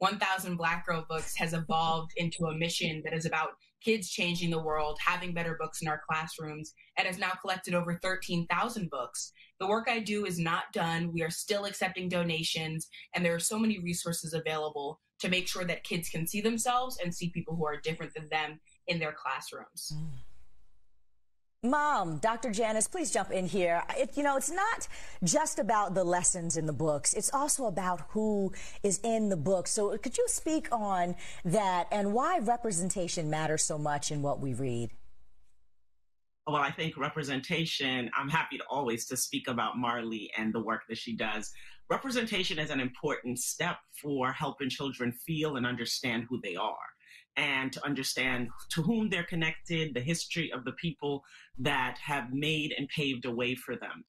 1000 Black Girl Books has evolved into a mission that is about kids changing the world, having better books in our classrooms, and has now collected over 13,000 books. The work I do is not done. We are still accepting donations, and there are so many resources available to make sure that kids can see themselves and see people who are different than them in their classrooms. Mm. Mom, Dr. Janice, please jump in here. It, you know, it's not just about the lessons in the books. It's also about who is in the book. So could you speak on that and why representation matters so much in what we read? Well, I think representation, I'm happy to always to speak about Marley and the work that she does. Representation is an important step for helping children feel and understand who they are and to understand to whom they're connected, the history of the people that have made and paved a way for them.